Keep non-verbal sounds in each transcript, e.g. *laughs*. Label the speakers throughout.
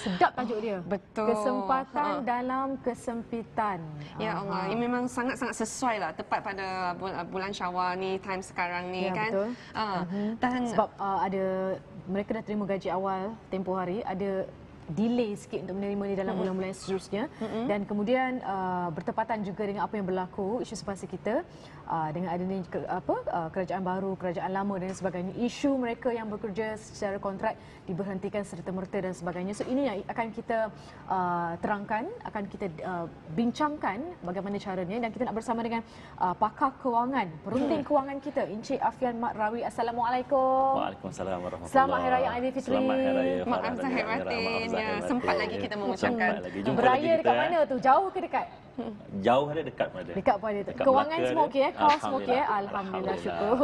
Speaker 1: Sedap tajuk dia.
Speaker 2: Betul.
Speaker 1: Kesempatan
Speaker 2: Ha.
Speaker 1: dalam kesempitan.
Speaker 2: Ya. Allah, ini memang sangat-sangat sesuai lah tepat pada bul- bulan Syawal ni, time sekarang ni
Speaker 1: Ya,
Speaker 2: kan.
Speaker 1: betul.
Speaker 2: Ah, Dan
Speaker 1: Sebab uh, ada mereka dah terima gaji awal tempoh hari, ada delay sikit untuk menerima ni dalam bulan-bulan seterusnya dan kemudian uh, bertepatan juga dengan apa yang berlaku isu semasa kita uh, dengan adanya ke, apa uh, kerajaan baru, kerajaan lama dan sebagainya. Isu mereka yang bekerja secara kontrak diberhentikan serta merta dan sebagainya. So ini yang akan kita uh, terangkan, akan kita uh, bincangkan bagaimana caranya dan kita nak bersama dengan uh, pakar kewangan, perunding kewangan kita Encik Afian Mat Rawi. Assalamualaikum.
Speaker 3: Waalaikumsalam warahmatullahi
Speaker 1: Selamat Hari Raya Aidilfitri.
Speaker 3: Selamat Hari Raya.
Speaker 2: Maaf Zahir
Speaker 3: Amira.
Speaker 2: Batin. Sempat lagi kita mengucapkan.
Speaker 3: Sempat lagi. Jumpa
Speaker 1: Beraya
Speaker 3: lagi
Speaker 1: dekat
Speaker 3: kita,
Speaker 1: mana
Speaker 3: eh.
Speaker 1: tu? Jauh ke dekat?
Speaker 3: Jauh ada dekat mana?
Speaker 1: Dekat pun ada.
Speaker 3: Dekat
Speaker 1: Kewangan
Speaker 3: Melaka
Speaker 1: semua
Speaker 3: ada.
Speaker 1: okey eh? Kau semua okey eh?
Speaker 3: Alhamdulillah.
Speaker 1: Alhamdulillah syukur.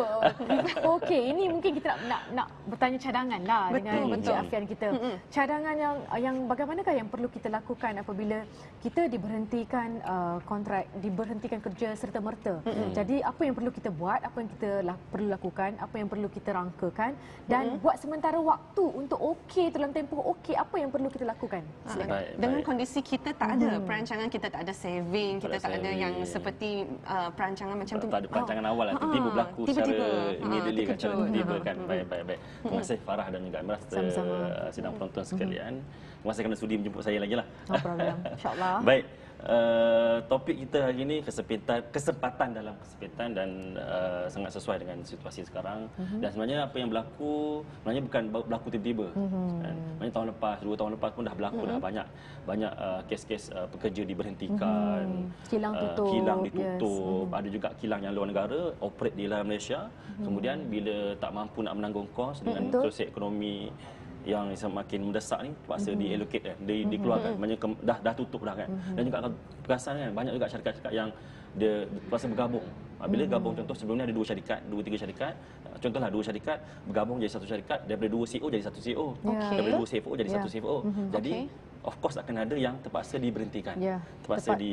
Speaker 1: *laughs* Okey, ini mungkin kita nak nak, nak bertanya cadangan lah
Speaker 2: Betul,
Speaker 1: dengan Encik
Speaker 2: betul.
Speaker 1: Afian kita. Cadangan yang yang bagaimanakah yang perlu kita lakukan apabila kita diberhentikan uh, kontrak, diberhentikan kerja serta merta. Jadi apa yang perlu kita buat, apa yang kita la- perlu lakukan, apa yang perlu kita rangkakan dan buat sementara waktu untuk okey dalam tempoh okey, apa yang perlu kita lakukan?
Speaker 2: Ah,
Speaker 1: Silakan.
Speaker 3: Baik,
Speaker 2: Dengan
Speaker 3: baik.
Speaker 2: kondisi kita tak ada perancangan, kita tak ada saving,
Speaker 3: Tak
Speaker 2: kita tak ada yang
Speaker 3: saving.
Speaker 2: seperti uh, perancangan macam tu.
Speaker 3: tak ada perancangan
Speaker 2: Oh.
Speaker 3: awal lah. Tiba-tiba berlaku
Speaker 2: tiba-tiba.
Speaker 3: secara immediately kan. Secara tiba-tiba kan. Baik, baik, baik. Terima kasih Farah dan juga Amira serta
Speaker 1: Sama-sama.
Speaker 3: uh, sidang penonton sekalian. Terima kasih kerana sudi menjemput saya lagi lah.
Speaker 1: No problem. *laughs* InsyaAllah.
Speaker 3: Baik. Uh, topik kita hari ini kesempitan kesempatan dalam kesempitan dan uh, sangat sesuai dengan situasi sekarang.
Speaker 1: Mhm.
Speaker 3: dan sebenarnya apa yang berlaku sebenarnya bukan berlaku tiba-tiba.
Speaker 1: Mhm.
Speaker 3: kan? Sebenarnya tahun lepas dua tahun lepas pun dah berlaku dah. Banyak banyak uh, kes-kes uh, pekerja diberhentikan.
Speaker 1: Mhm. Kilang
Speaker 3: uh,
Speaker 1: tutup,
Speaker 3: kilang
Speaker 1: yes.
Speaker 3: ditutup. Ada juga kilang yang luar negara operate di dalam Malaysia. Kemudian bila tak mampu nak menanggung kos dengan
Speaker 1: Betul.
Speaker 3: situasi ekonomi yang semakin mendesak ni terpaksa mm-hmm. diallocate kan di, dikeluarkan. Maknanya ke, dah dah tutup dah kan. Dan juga perasan kan banyak juga syarikat-syarikat yang dia terpaksa bergabung. Ah, bila gabung contoh sebelum ni ada dua syarikat dua tiga syarikat. Ah, contohlah dua syarikat bergabung jadi satu syarikat daripada dua CEO jadi satu CEO
Speaker 1: Okey.
Speaker 3: daripada dua CFO jadi
Speaker 1: Ya.
Speaker 3: satu CFO jadi
Speaker 2: Okey.
Speaker 3: of course akan ada yang terpaksa diberhentikan.
Speaker 1: Ya,
Speaker 3: terpaksa
Speaker 1: tepat.
Speaker 3: di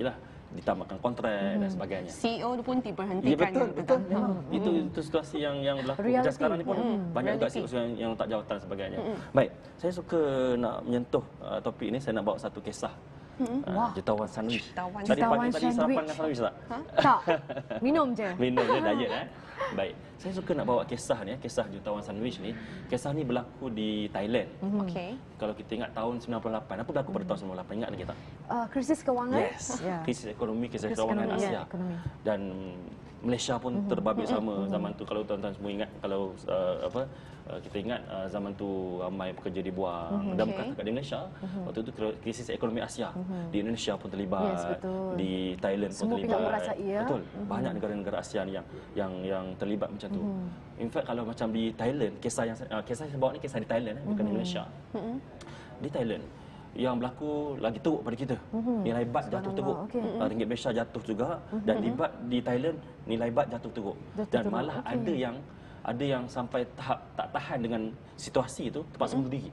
Speaker 3: yalah ditambahkan kontrak dan sebagainya
Speaker 2: CEO tu pun
Speaker 3: Ya
Speaker 2: diberhentikan.
Speaker 3: betul
Speaker 2: kan,
Speaker 3: betul memang itu itu situasi yang yang berlaku
Speaker 1: Reality.
Speaker 3: macam sekarang ni pun banyak juga
Speaker 2: reality.
Speaker 3: situasi yang, yang letak jawatan dan sebagainya. Baik, saya suka nak menyentuh uh, topik ini saya nak bawa satu kisah. Uh,
Speaker 1: Wah.
Speaker 3: jutawan sandwich.
Speaker 2: Jutawan
Speaker 3: tadi
Speaker 1: Jutawan
Speaker 3: pagi tadi sarapan
Speaker 1: sandwich.
Speaker 3: dengan sandwich tak?
Speaker 1: Tak. *laughs* Minum je.
Speaker 3: Minum je *laughs* diet eh. Baik, saya suka nak bawa kisah ni, eh, kisah jutawan sandwich ni. Kisah ni berlaku di Thailand.
Speaker 2: Okey.
Speaker 3: Kalau kita ingat tahun 98, apa berlaku pada tahun 98? Ingat lagi tak?
Speaker 1: Uh, krisis kewangan?
Speaker 3: Yes.
Speaker 1: Ya.
Speaker 3: Krisis ekonomi, krisis
Speaker 1: Krisis
Speaker 3: kewangan
Speaker 1: ekonomi,
Speaker 3: Asia.
Speaker 1: ya, ekonomi.
Speaker 3: Dan Malaysia pun terbabit sama zaman tu kalau tuan-tuan semua ingat kalau uh, apa uh, kita ingat uh, zaman tu ramai pekerja dibuang dan
Speaker 2: Okey.
Speaker 3: bukan setakat di Malaysia waktu tu krisis ekonomi Asia di Indonesia pun terlibat
Speaker 1: Yes, betul.
Speaker 3: di Thailand pun
Speaker 1: Semua pihak
Speaker 3: terlibat
Speaker 1: merasai, ya.
Speaker 3: betul banyak negara-negara ASEAN yang yang yang terlibat macam tu in fact kalau macam di Thailand kisah yang uh, kisah yang saya bawa ni kisah di Thailand eh, bukan di Malaysia di Thailand yang berlaku lagi teruk pada kita. Nilai bat jatuh teruk.
Speaker 1: okey.
Speaker 3: Uh, Ringgit Malaysia jatuh juga dan di bat di Thailand nilai bat jatuh teruk.
Speaker 1: Jatuh
Speaker 3: Dan
Speaker 1: teruk,
Speaker 3: malah
Speaker 1: okey.
Speaker 3: ada yang ada yang sampai tahap tak tahan dengan situasi itu terpaksa bunuh diri.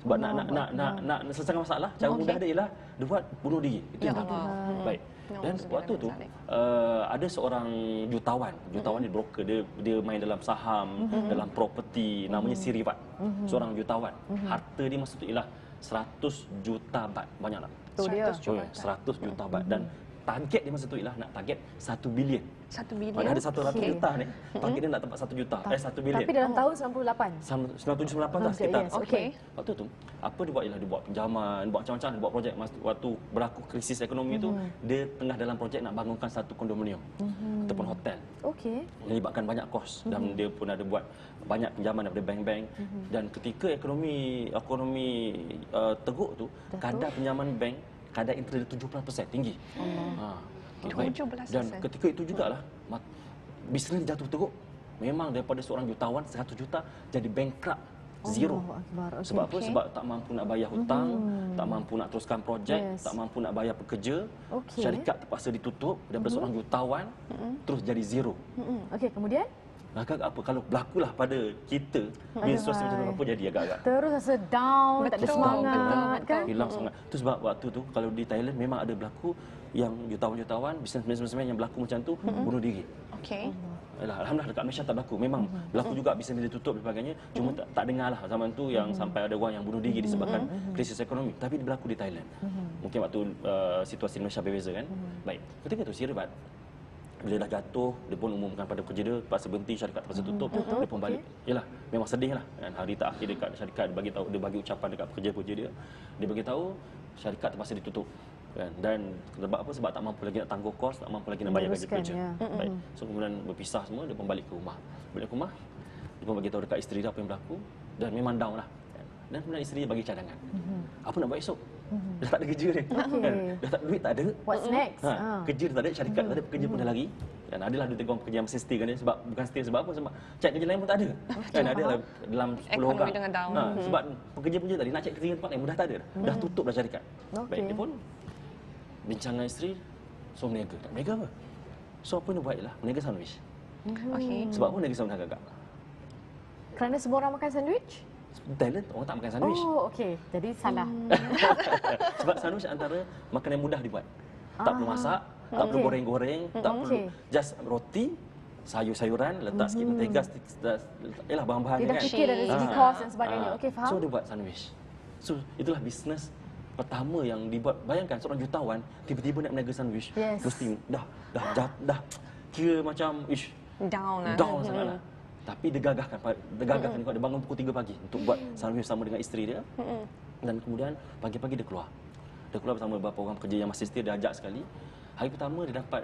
Speaker 3: Sebab nak nak nak nak nak selesaikan masalah, cara mudah dia ialah dia buat bunuh diri. Itu
Speaker 2: Ya
Speaker 3: yang.
Speaker 2: Allah.
Speaker 3: Baik. Dan
Speaker 2: Nauzubillah
Speaker 3: waktu tu uh, ada seorang jutawan, jutawan ni broker dia dia main dalam saham, dalam properti, namanya Sirivat. Seorang jutawan. Harta dia masa tu ialah 100 juta bat. Banyak tak?
Speaker 1: Tu dia.
Speaker 2: 100 juta.
Speaker 3: Oh, 100 juta bat dan target dia masa tu ialah nak target 1 bilion.
Speaker 2: Satu bilion.
Speaker 3: Pada ada 100
Speaker 1: Okey.
Speaker 3: juta ni, target dia nak tempat 1 juta, eh 1 bilion.
Speaker 1: Tapi dalam tahun 98.
Speaker 3: Sam- 1998 dah
Speaker 1: Okey,
Speaker 3: sekitar.
Speaker 1: yes,
Speaker 2: okey.
Speaker 3: Waktu tu, apa dia buat ialah dia buat pinjaman, buat macam-macam, dia buat projek. Masa- Waktu berlaku krisis ekonomi tu, dia tengah dalam projek nak bangunkan satu kondominium ataupun hotel.
Speaker 1: Okey.
Speaker 3: Melibatkan banyak kos dan dia pun ada buat banyak pinjaman daripada bank-bank dan ketika ekonomi ekonomi uh, teruk tu, kadar pinjaman bank kadar interest dia 17% tinggi. Ha. okey, baik.
Speaker 2: 17%.
Speaker 3: Dan ketika itu jugalah mat- bisnes jatuh teruk. Memang daripada seorang jutawan 100 juta jadi bankrupt zero.
Speaker 1: Akbar. Okey.
Speaker 3: Sebab apa?
Speaker 2: Okey.
Speaker 3: Sebab tak mampu nak bayar hutang, tak mampu nak teruskan projek,
Speaker 1: Yes.
Speaker 3: tak mampu nak bayar pekerja.
Speaker 1: Okey.
Speaker 3: Syarikat terpaksa ditutup daripada seorang jutawan terus jadi zero.
Speaker 1: Mm-mm. Okey, kemudian
Speaker 3: Agak apa kalau berlakulah pada kita bila situasi macam tu apa jadi agak-agak
Speaker 1: terus rasa down, tak ada
Speaker 2: Betul,
Speaker 1: semangat
Speaker 2: betul,
Speaker 1: kan?
Speaker 3: hilang semangat. Tu sebab waktu tu kalau di Thailand memang ada berlaku yang jutawan-jutawan bisnes-bisnesmen yang berlaku macam tu bunuh diri.
Speaker 2: Okey.
Speaker 3: Yalah, Alhamdulillah dekat Malaysia tak berlaku. Memang
Speaker 1: Mhm.
Speaker 3: berlaku juga bisnes bila tutup dan sebagainya. Cuma tak, tak dengar lah zaman tu yang
Speaker 1: Mhm.
Speaker 3: sampai ada orang yang bunuh diri disebabkan krisis ekonomi. Tapi dia berlaku di Thailand.
Speaker 1: Mhm.
Speaker 3: Mungkin waktu uh, situasi Malaysia berbeza kan. Baik. Ketika tu Siribat bila dah jatuh, dia pun umumkan pada pekerja dia, terpaksa berhenti, syarikat terpaksa tutup, dia pun balik. Yalah, memang sedih lah. Kan? Hari tak akhir dekat syarikat, dia bagi tahu, dia bagi ucapan dekat pekerja-pekerja dia. Dia bagi tahu syarikat terpaksa ditutup. Kan? Dan sebab apa? Sebab tak mampu lagi nak tangguh kos, tak mampu lagi nak bayar gaji pekerja.
Speaker 1: ya.
Speaker 3: Baik. So kemudian berpisah semua, dia pun balik ke rumah. Balik ke rumah, dia pun bagi tahu dekat isteri dia apa yang berlaku dan memang down lah. Dan kemudian isteri dia bagi cadangan. Apa nak buat esok? Dah tak ada kerja ni. Kan? Dah tak duit tak ada.
Speaker 1: What's next?
Speaker 3: Ha,
Speaker 1: Ah.
Speaker 3: kerja tak ada, syarikat tak ada, pekerja pun dah lari. Dan adalah dua tiga orang pekerja yang mesti stay kan dia sebab bukan stay sebab apa sebab cari kerja lain pun tak ada. Kan ada lah dalam 10
Speaker 2: Ekonomi
Speaker 3: orang.
Speaker 2: dengan down.
Speaker 3: Ha, sebab pekerja-pekerja tadi nak cari kerja tempat lain pun dah tak ada. Dah tutup dah syarikat.
Speaker 1: Okey.
Speaker 3: Baik dia pun bincang dengan isteri so meniaga. Tak meniaga apa? So apa dia buat ialah meniaga sandwich.
Speaker 2: Okey.
Speaker 3: Sebab apa meniaga sandwich agak-agak?
Speaker 1: Kerana semua orang makan sandwich?
Speaker 3: Thailand orang tak makan sandwich.
Speaker 1: Oh, okey. Jadi salah. *laughs*
Speaker 3: Sebab sandwich antara makanan yang mudah dibuat. Tak perlu masak, tak perlu goreng-goreng, tak perlu just roti, sayur-sayuran, letak sikit mentega, sikit, yalah bahan-bahan
Speaker 1: Dia dah
Speaker 3: kan.
Speaker 1: fikir dari segi
Speaker 2: Ah.
Speaker 1: kos dan sebagainya.
Speaker 3: Ah.
Speaker 1: Okey, faham?
Speaker 3: So dia buat sandwich. So itulah bisnes pertama yang dibuat. Bayangkan seorang jutawan tiba-tiba nak meniaga sandwich.
Speaker 1: Yes.
Speaker 3: Mesti dah dah dah, dah kira macam ish
Speaker 2: Down lah.
Speaker 3: down sangat lah. Tapi dia gagahkan, dia gagahkan mm dia bangun pukul 3 pagi untuk buat sandwich bersama dengan isteri dia. Dan kemudian pagi-pagi dia keluar. Dia keluar bersama beberapa orang pekerja yang masih setia, dia ajak sekali. Hari pertama dia dapat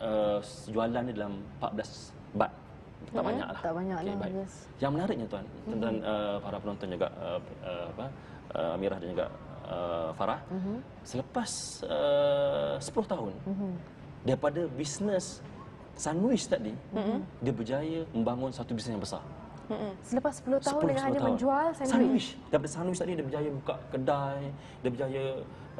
Speaker 3: uh, jualan dia dalam 14 bat. Tak banyak lah.
Speaker 1: Tak banyak
Speaker 3: Okey,
Speaker 1: lah,
Speaker 3: baik.
Speaker 1: yes.
Speaker 3: Yang menariknya tuan, tentang uh, para penonton juga uh, uh, apa uh, Amirah dan juga uh, Farah. Selepas uh, 10 tahun daripada bisnes sandwich tadi, dia berjaya membangun satu bisnes yang besar.
Speaker 1: Selepas 10 tahun
Speaker 3: 10
Speaker 1: dengan hanya
Speaker 3: tahun.
Speaker 1: menjual sandwich.
Speaker 3: sandwich. Daripada sandwich tadi dia berjaya buka kedai, dia berjaya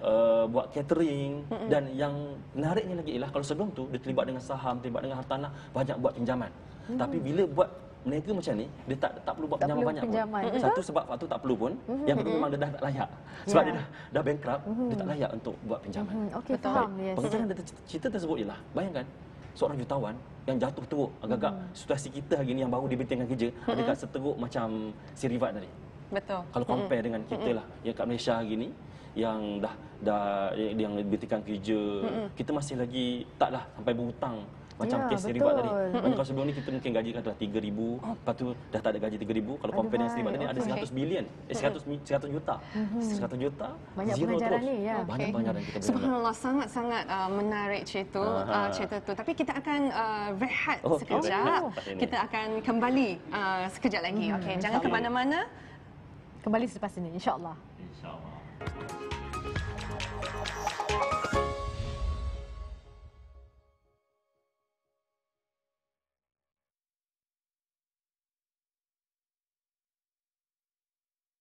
Speaker 3: uh, buat catering dan yang menariknya lagi ialah kalau sebelum tu dia terlibat dengan saham, terlibat dengan hartanah, banyak buat pinjaman. Tapi bila buat meniaga macam ni, dia tak tak perlu buat
Speaker 1: Tak
Speaker 3: pinjaman banyak
Speaker 1: pinjaman,
Speaker 3: pun. Satu sebab waktu tak perlu pun, yang kedua memang dia dah tak layak. Sebab
Speaker 1: Ya.
Speaker 3: dia dah dah bankrupt, dia tak layak untuk buat pinjaman.
Speaker 1: Hmm, okey, faham. Yes.
Speaker 3: Pengajaran cerita tersebut ialah bayangkan seorang jutawan yang jatuh teruk agak-agak
Speaker 1: Hmm.
Speaker 3: situasi kita hari ni yang baru dibentingkan kerja adakah seteruk macam si Rivat tadi.
Speaker 2: Betul.
Speaker 3: Kalau compare dengan kita lah yang kat Malaysia hari ni yang dah dah yang dibentingkan kerja kita masih lagi taklah sampai berhutang macam
Speaker 1: Ya,
Speaker 3: kes si Rivat tadi. Macam kalau sebelum ni kita mungkin gaji katalah 3000, lepas tu dah tak ada gaji 3000. Kalau compare dengan si Rivat tadi ada
Speaker 1: Aduhai,
Speaker 3: 100 bilion, eh 100 mi- 100 juta. 100 juta.
Speaker 1: Banyak
Speaker 3: zero
Speaker 1: pengajaran
Speaker 3: terus.
Speaker 1: ni, ya.
Speaker 3: Banyak
Speaker 2: Okey.
Speaker 3: pengajaran kita boleh ambil.
Speaker 2: Subhanallah sangat-sangat uh, menarik cerita uh, cerita tu. Tapi kita akan uh, rehat
Speaker 3: Oh,
Speaker 2: sekejap.
Speaker 3: rehat lepas ini.
Speaker 2: Kita akan kembali uh, sekejap lagi. Okey, jangan ke mana-mana.
Speaker 1: Kembali selepas ini, insya-Allah.
Speaker 3: InsyaAllah.